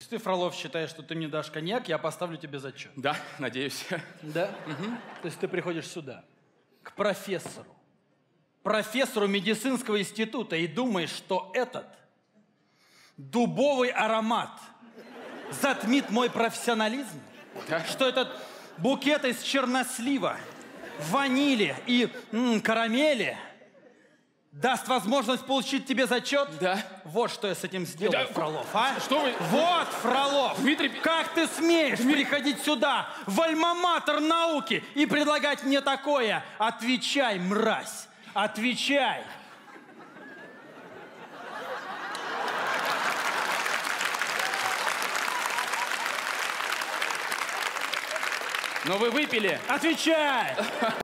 Если ты, Фролов, считаешь, что ты мне дашь коньяк, я поставлю тебе зачет. Да, надеюсь. Да? То есть ты приходишь сюда, к профессору, профессору медицинского института и думаешь, что этот дубовый аромат затмит мой профессионализм? Да. Что этот букет из чернослива, ванили и м, карамели даст возможность получить тебе зачет? Да. Вот что я с этим сделал, Да, Фролов, а? что вы- Вот, Фролов! Дмитрий- Как ты смеешь приходить сюда, в альма-матер науки, и предлагать мне такое? Отвечай, мразь! Отвечай! Но вы выпили. Отвечай!